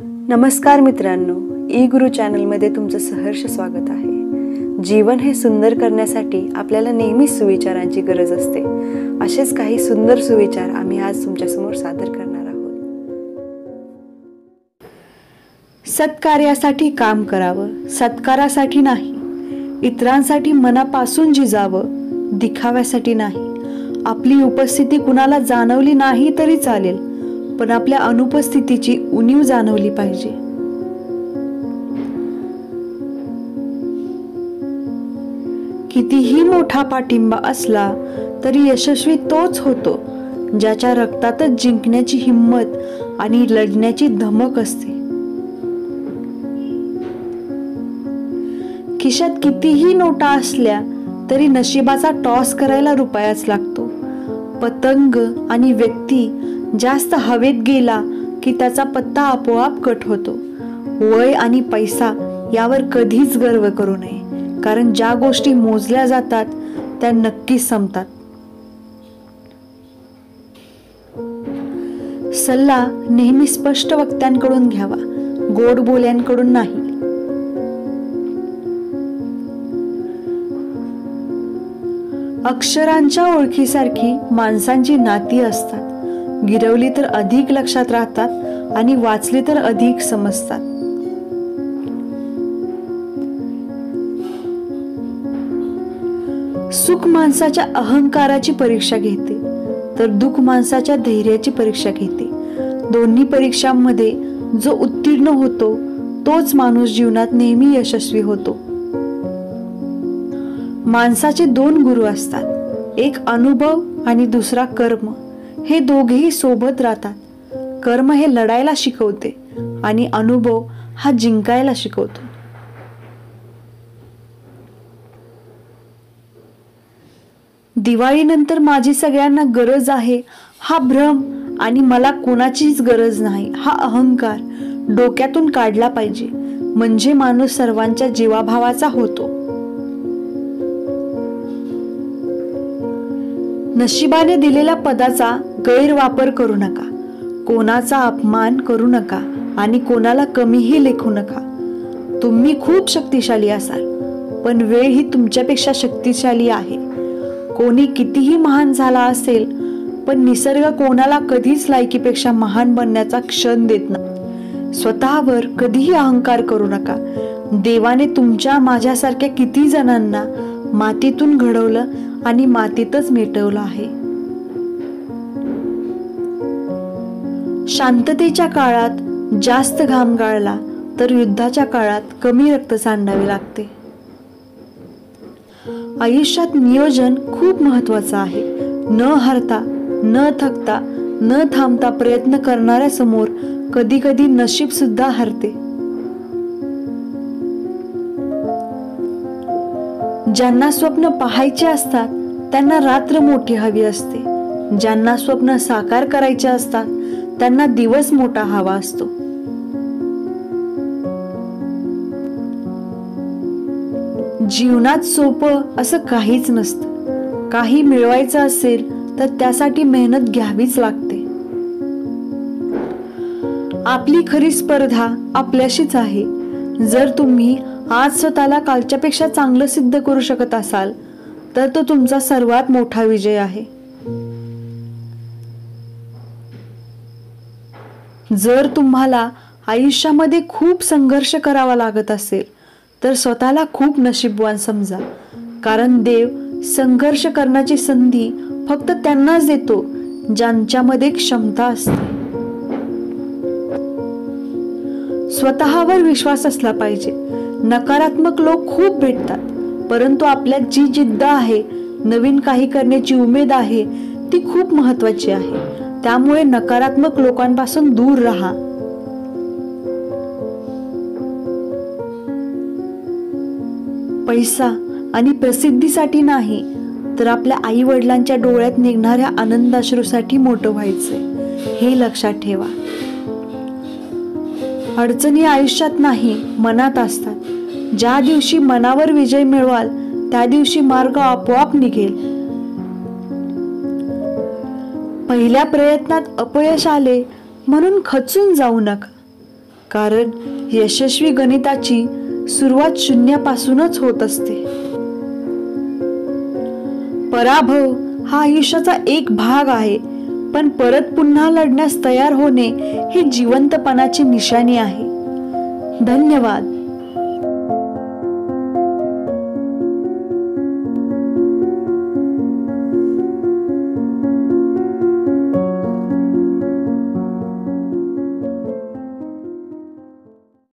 नमस्कार मित्रांनो ई गुरु चॅनलमध्ये तुमचं सहर्ष स्वागत आहे. जीवन हे सुंदर करण्यासाठी आपल्याला नेहमीच सुविचारांची गरज असते. असेच काही सुंदर सुविचार आम्ही आज तुमच्यासमोर सादर करणार आहोत. सत्कार्यासाठी काम करावं सत्कारासाठी नाही. इतरांसाठी मनापासून जिजावं दिखाव्यासाठी नाही. आपली उपस्थिती कुणाला जाणवली नाही तरी चालेल. पण आपल्या अनुपस्थितीची उणीव जाणवली पाहिजे. कितीही मोठा पाठिंबा असला तरी यशस्वी तोच होतो ज्याच्या रक्तातच जिंकण्याची हिंमत आणि लढण्याची धमक असते. खिशात कितीही नोटा असल्या तरी नशिबाचा टॉस करायला रुपयाच लागतो. पतंग आणि व्यक्ती जास्त हवेत गेला की त्याचा पत्ता आपोआप कट होतो. वय आणि पैसा यावर कधीच गर्व करू नये कारण ज्या गोष्टी मोजल्या जातात त्या नक्कीच संपतात. सल्ला नेहमी स्पष्ट वक्त्यांकडून घ्यावा गोड बोल्यांकडून नाही. अक्षरांच्या ओळखीसारखी माणसांची नाती असतात. गिरवली तर अधिक लक्षात राहतात आणि वाचली तर अधिक समजतात. सुख माणसाच्या अहंकाराची परीक्षा घेते तर दुःख माणसाच्या धैर्याची परीक्षा घेते. दोन्ही परीक्षांमध्ये जो उत्तीर्ण होतो तोच माणूस जीवनात नेहमी यशस्वी होतो. माणसाचे दोन गुरु असतात एक अनुभव आणि दुसरा कर्म. हे दोघेही सोबत राहतात. कर्म हे लढायला शिकवते आणि अनुभव हा जिंकायला शिकवतो. दिवाळीनंतर माझी सगळ्यांना गरज आहे हा भ्रम आणि मला कोणाचीच गरज नाही हा अहंकार डोक्यातून काढला पाहिजे. म्हणजे माणूस सर्वांच्या जीवाभावाचा होतो. नशिबाने दिलेल्या पदाचा गैरवापर करू नका. कोणाचा अपमान करू नका आणि कोणाला कमीही लेखू नका. तुम्ही खूप शक्तिशाली असाल पण वेळ ही तुमच्यापेक्षा शक्तिशाली आहे. कोणी कितीही महान झाला असेल पण निसर्ग कोणाला कधीच लायकीपेक्षा महान बनण्याचा क्षण देत नाही. स्वतःवर कधीही अहंकार करू नका. देवाने तुमच्या माझ्यासारख्या किती जणांना मातीतून घडवलं आणि मातीतच मिटवलं आहे. शांततेच्या काळात जास्त घाम गाळला तर युद्धाच्या काळात कमी रक्त सांडावे लागते. आयुष्यात नियोजन खूप महत्वाचं आहे. न हरता न थकता न थांबता प्रयत्न करणाऱ्या समोर कधी कधी नशीब सुद्धा हरते. ज्यांना स्वप्न पाहायचे असतात त्यांना रात्र मोठी हवी असते. ज्यांना स्वप्न साकार करायचे असतात त्यांना दिवस मोठा हवा असतो. जीवनात सोपं असं काहीच नसतं. काही मिळवायचं असेल तर त्यासाठी मेहनत घ्यावीच लागते. आपली खरी स्पर्धा आपल्याशीच आहे. जर तुम्ही आज स्वतःला कालच्यापेक्षा चांगलं सिद्ध करू शकत असाल तर तो तुमचा सर्वात मोठा विजय आहे. जर तुम्हाला आयुष्यामध्ये खूप संघर्ष करावा लागत असेल तर स्वतःला खूप नशीबवान समजा कारण देव संघर्ष करण्याची संधी फक्त त्यांनाच देतो ज्यांच्यामध्ये क्षमता असते. स्वतःवर विश्वास असला पाहिजे. नकारात्मक लोक खूप भेटतात. परंतु आपल्यात जी जिद्द आहे नवीन काही करण्याची उमेद आहे ती खूप महत्वाची आहे. त्यामुळे नकारात्मक लोकांपासून दूर राहा. पैसा आणि प्रसिद्धीसाठी नाही तर आपल्या आई वडिलांच्या डोळ्यात निघणाऱ्या आनंदाश्रूसाठी मोठं व्हायचंय. हे लक्षात ठेवा. अडचणी आयुष्यात नाही मनात असतात. ज्या दिवशी मनावर विजय मिळवाल त्या दिवशी मार्ग आपोआप निघेल. पहिल्या प्रयत्नात अपयश आले म्हणून खचून जाऊ नका. कारण यशस्वी गणिताची सुरुवात शून्यापासूनच होत असते. पराभव हा आयुष्याचा एक भाग आहे पण परत पुन्हा लढण्यास तयार होणे ही जिवंतपणाची निशाणी आहे. धन्यवाद.